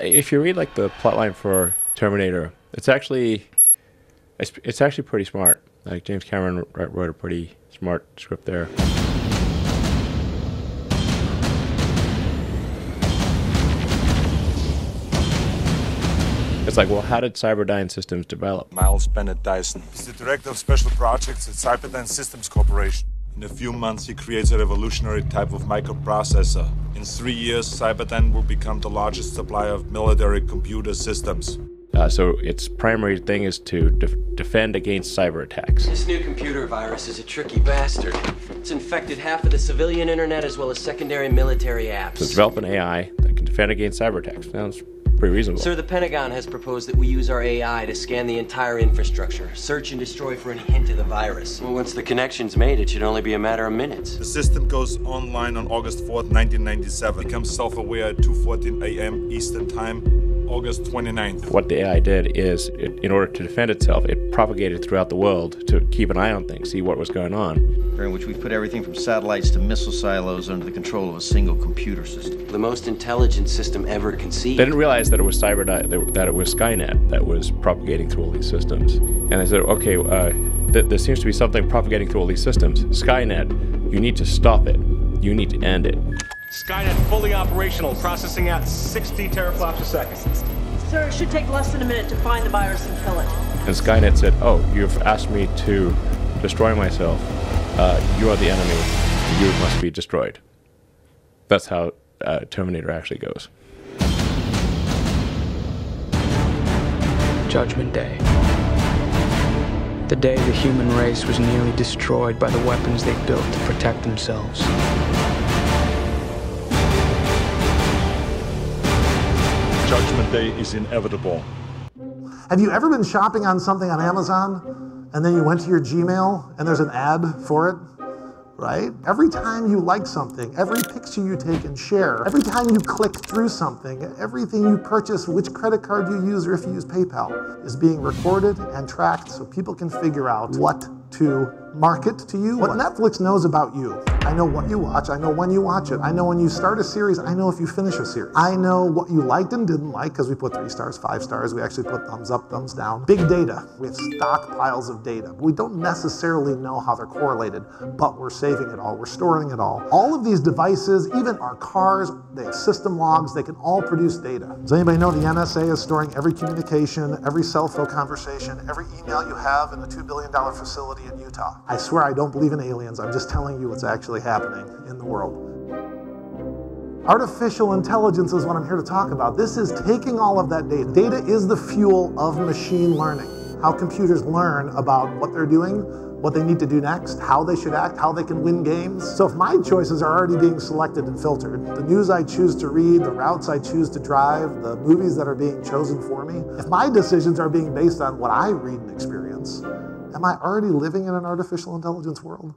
if you read like the plotline for Terminator, it's actually it's, it's actually pretty smart. Like James Cameron wrote, wrote a pretty smart script there. It's like, well, how did Cyberdyne Systems develop? Miles Bennett Dyson. He's the director of special projects at Cyberdyne Systems Corporation. In a few months, he creates a revolutionary type of microprocessor. In three years, Cyberdyne will become the largest supplier of military computer systems. Uh, so its primary thing is to def defend against cyber attacks. This new computer virus is a tricky bastard. It's infected half of the civilian internet as well as secondary military apps. So develop an AI that can defend against cyber attacks. Sounds pretty reasonable. Sir, the Pentagon has proposed that we use our AI to scan the entire infrastructure, search and destroy for any hint of the virus. Well, once the connection's made, it should only be a matter of minutes. The system goes online on August 4th, 1997. Becomes self-aware at 2.14 a.m. Eastern Time, August 29th. What the AI did is, it, in order to defend itself, it propagated throughout the world to keep an eye on things, see what was going on. During which we put everything from satellites to missile silos under the control of a single computer system. The most intelligent system ever conceived. They didn't realize that it was cyber that it was Skynet that was propagating through all these systems. And they said, okay, uh, th there seems to be something propagating through all these systems. Skynet, you need to stop it. You need to end it. Skynet fully operational, processing at 60 teraflops a second. Sir, it should take less than a minute to find the virus and kill it. And Skynet said, oh, you've asked me to destroy myself. Uh, you are the enemy. You must be destroyed. That's how uh, Terminator actually goes. Judgment Day. The day the human race was nearly destroyed by the weapons they built to protect themselves. Judgment Day is inevitable. Have you ever been shopping on something on Amazon and then you went to your Gmail and there's an ad for it? right? Every time you like something, every picture you take and share, every time you click through something, everything you purchase, which credit card you use or if you use PayPal, is being recorded and tracked so people can figure out what to market to you. What Netflix knows about you. I know what you watch. I know when you watch it. I know when you start a series. I know if you finish a series. I know what you liked and didn't like because we put three stars, five stars. We actually put thumbs up, thumbs down. Big data. We have stockpiles of data. We don't necessarily know how they're correlated, but we're saving it all. We're storing it all. All of these devices, even our cars, they have system logs. They can all produce data. Does anybody know the NSA is storing every communication, every cell phone conversation, every email you have in a $2 billion facility in Utah? I swear I don't believe in aliens. I'm just telling you what's actually happening in the world. Artificial intelligence is what I'm here to talk about. This is taking all of that data. Data is the fuel of machine learning. How computers learn about what they're doing, what they need to do next, how they should act, how they can win games. So if my choices are already being selected and filtered, the news I choose to read, the routes I choose to drive, the movies that are being chosen for me, if my decisions are being based on what I read and experience, Am I already living in an artificial intelligence world?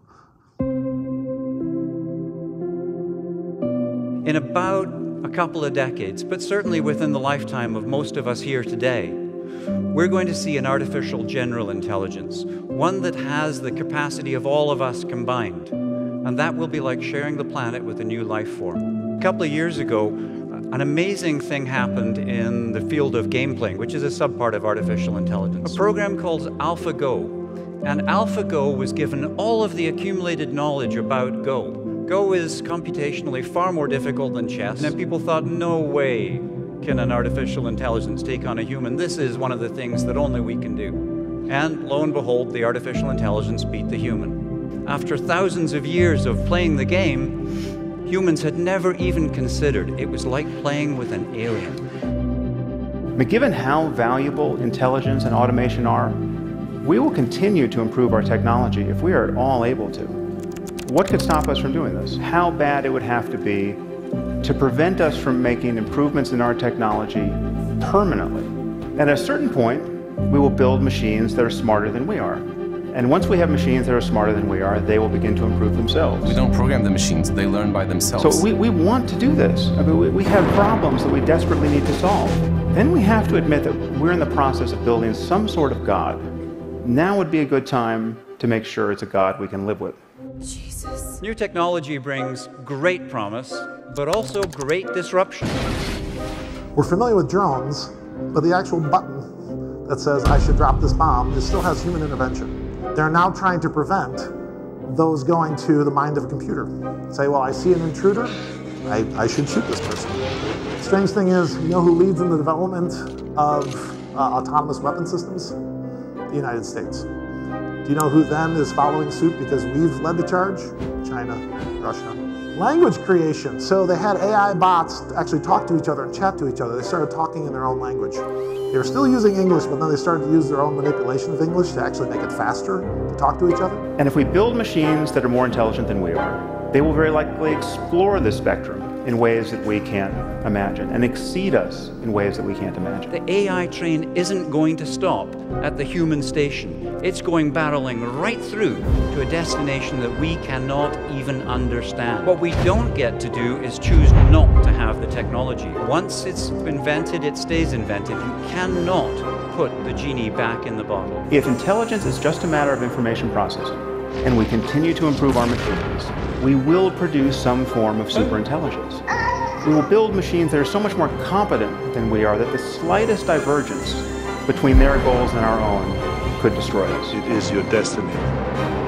In about a couple of decades, but certainly within the lifetime of most of us here today, we're going to see an artificial general intelligence, one that has the capacity of all of us combined. And that will be like sharing the planet with a new life form. A couple of years ago, an amazing thing happened in the field of game playing, which is a subpart of artificial intelligence. A program called AlphaGo and AlphaGo was given all of the accumulated knowledge about Go. Go is computationally far more difficult than chess, and people thought, no way can an artificial intelligence take on a human. This is one of the things that only we can do. And lo and behold, the artificial intelligence beat the human. After thousands of years of playing the game, humans had never even considered it was like playing with an alien. But given how valuable intelligence and automation are, we will continue to improve our technology if we are at all able to. What could stop us from doing this? How bad it would have to be to prevent us from making improvements in our technology permanently. At a certain point, we will build machines that are smarter than we are. And once we have machines that are smarter than we are, they will begin to improve themselves. We don't program the machines, they learn by themselves. So we, we want to do this. I mean, we, we have problems that we desperately need to solve. Then we have to admit that we're in the process of building some sort of God now would be a good time to make sure it's a God we can live with. Jesus. New technology brings great promise, but also great disruption. We're familiar with drones, but the actual button that says I should drop this bomb it still has human intervention. They're now trying to prevent those going to the mind of a computer. Say, well, I see an intruder, I, I should shoot this person. Strange thing is, you know who leads in the development of uh, autonomous weapon systems? The United States. Do you know who then is following suit because we've led the charge? China, Russia. Language creation. So they had AI bots actually talk to each other and chat to each other. They started talking in their own language. They were still using English, but then they started to use their own manipulation of English to actually make it faster to talk to each other. And if we build machines that are more intelligent than we are, they will very likely explore the spectrum in ways that we can't imagine and exceed us in ways that we can't imagine. The AI train isn't going to stop at the human station. It's going barreling right through to a destination that we cannot even understand. What we don't get to do is choose not to have the technology. Once it's invented, it stays invented. You cannot put the genie back in the bottle. If intelligence is just a matter of information processing, and we continue to improve our machines, we will produce some form of superintelligence. We will build machines that are so much more competent than we are that the slightest divergence between their goals and our own could destroy us. It is your destiny.